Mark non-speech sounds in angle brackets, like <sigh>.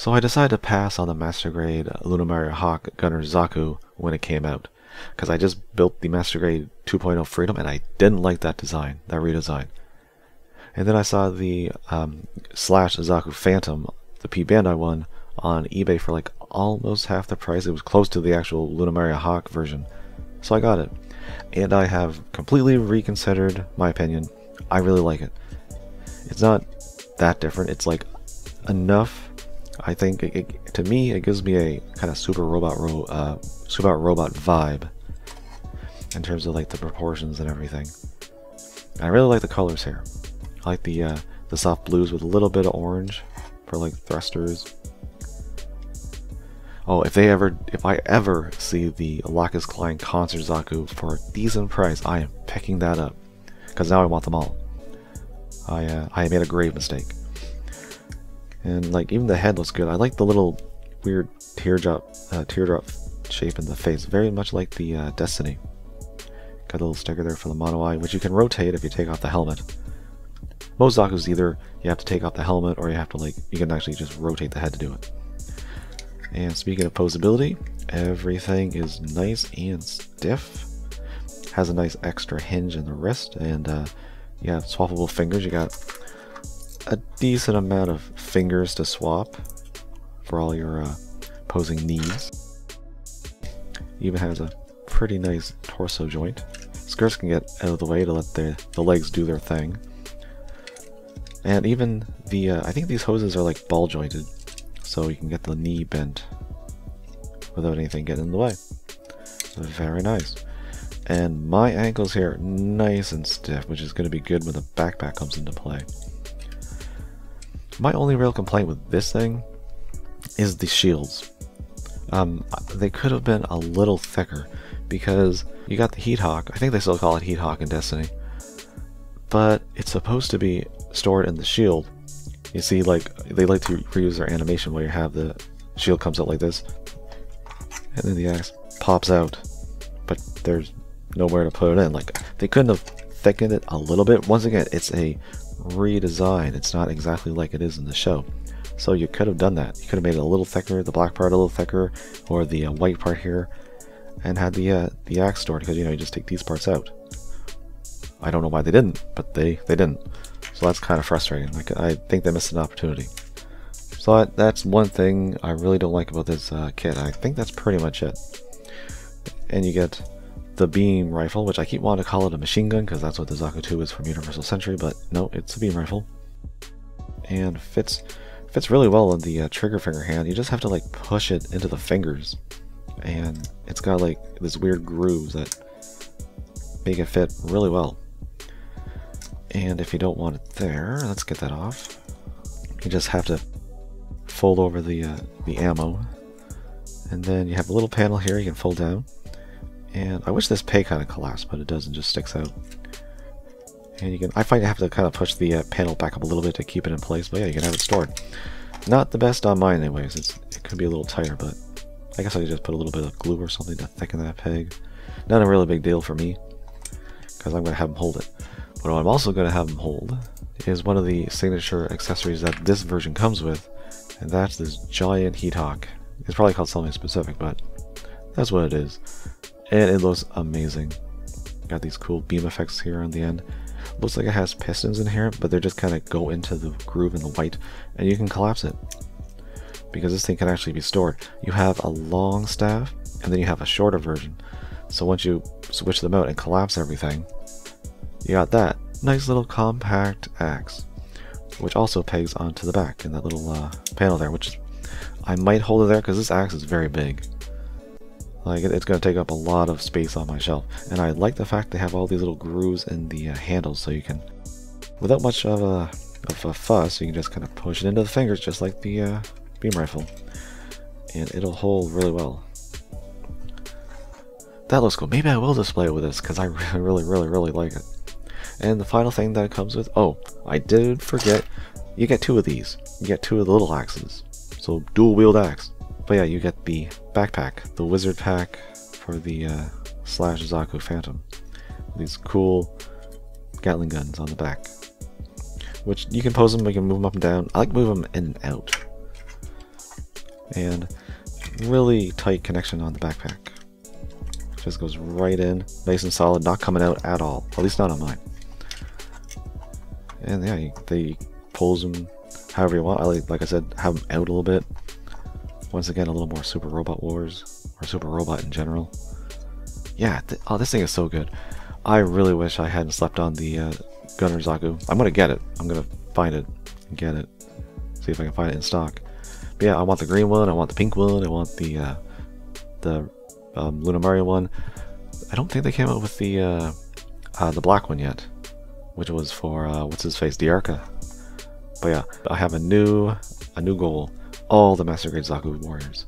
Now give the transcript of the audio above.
So I decided to pass on the Master Grade Lunamaria Hawk Gunner Zaku when it came out. Because I just built the Master Grade 2.0 Freedom and I didn't like that design, that redesign. And then I saw the um, Slash Zaku Phantom, the P Bandai one, on eBay for like almost half the price. It was close to the actual Lunamaria Hawk version. So I got it. And I have completely reconsidered my opinion. I really like it. It's not that different. It's like enough I think it, it, to me it gives me a kind of super robot ro uh, super robot vibe in terms of like the proportions and everything. And I really like the colors here. I like the uh, the soft blues with a little bit of orange for like thrusters. Oh, if they ever, if I ever see the Lacus Klein Concert Zaku for a decent price, I am picking that up because now I want them all. I uh, I made a grave mistake. And like even the head looks good. I like the little weird teardrop uh, teardrop shape in the face, very much like the uh, Destiny. Got a little sticker there for the mono eye, which you can rotate if you take off the helmet. Most Zaku's either you have to take off the helmet or you have to like you can actually just rotate the head to do it. And speaking of posability, everything is nice and stiff. Has a nice extra hinge in the wrist, and uh, you have swappable fingers. You got a decent amount of fingers to swap for all your uh, posing needs. Even has a pretty nice torso joint. Skirts can get out of the way to let the, the legs do their thing. And even the, uh, I think these hoses are like ball jointed, so you can get the knee bent without anything getting in the way. Very nice. And my ankles here, nice and stiff, which is going to be good when the backpack comes into play. My only real complaint with this thing is the shields. Um, they could have been a little thicker because you got the Heat Hawk. I think they still call it Heat Hawk in Destiny. But it's supposed to be stored in the shield. You see, like, they like to reuse their animation where you have the shield comes out like this, and then the axe pops out, but there's nowhere to put it in. Like, they couldn't have thickened it a little bit. Once again, it's a redesign. It's not exactly like it is in the show. So you could have done that. You could have made it a little thicker, the black part a little thicker, or the uh, white part here, and had the uh, the axe stored because you know you just take these parts out. I don't know why they didn't, but they they didn't. So that's kind of frustrating. Like I think they missed an opportunity. So that's one thing I really don't like about this uh, kit. I think that's pretty much it. And you get the beam rifle, which I keep wanting to call it a machine gun because that's what the Zaku 2 is from Universal Century, but no, it's a beam rifle. And fits fits really well in the uh, trigger finger hand. You just have to like push it into the fingers. And it's got like this weird grooves that make it fit really well. And if you don't want it there, let's get that off. You just have to fold over the uh, the ammo. And then you have a little panel here you can fold down. And I wish this pay kind of collapsed, but it doesn't, just sticks out. And you can, I find I have to kind of push the uh, panel back up a little bit to keep it in place, but yeah, you can have it stored. Not the best on mine anyways, it's, it could be a little tighter, but I guess I could just put a little bit of glue or something to thicken that peg. Not a really big deal for me, because I'm going to have them hold it. But what I'm also going to have them hold is one of the signature accessories that this version comes with, and that's this giant heat hawk. It's probably called something specific, but that's what it is and it looks amazing. Got these cool beam effects here on the end. Looks like it has pistons in here, but they just kind of go into the groove in the white, and you can collapse it. Because this thing can actually be stored. You have a long staff, and then you have a shorter version. So once you switch them out and collapse everything, you got that. Nice little compact axe, which also pegs onto the back in that little uh, panel there, which I might hold it there because this axe is very big. Like it's going to take up a lot of space on my shelf. And I like the fact they have all these little grooves in the uh, handles so you can, without much of a, of a fuss, you can just kind of push it into the fingers just like the uh, beam rifle. And it'll hold really well. That looks cool. Maybe I will display it with this because I <laughs> really, really, really, really like it. And the final thing that it comes with, oh, I did forget, you get two of these. You get two of the little axes. So dual wield axe. But yeah, you get the backpack, the wizard pack for the uh, slash Zaku Phantom. These cool Gatling guns on the back. Which you can pose them, you can move them up and down. I like move them in and out. and really tight connection on the backpack. Just goes right in, nice and solid, not coming out at all. At least not on mine. And yeah, they pulls them however you want. I like, like I said, have them out a little bit. Once again, a little more Super Robot Wars or Super Robot in general. Yeah, th oh, this thing is so good. I really wish I hadn't slept on the uh, Gunner Zaku. I'm gonna get it. I'm gonna find it get it. See if I can find it in stock. But yeah, I want the green one. I want the pink one. I want the uh, the um, Lunamaria one. I don't think they came out with the uh, uh, the black one yet, which was for uh, what's his face, Dearka. But yeah, I have a new a new goal. All the Master Grade Zaku warriors.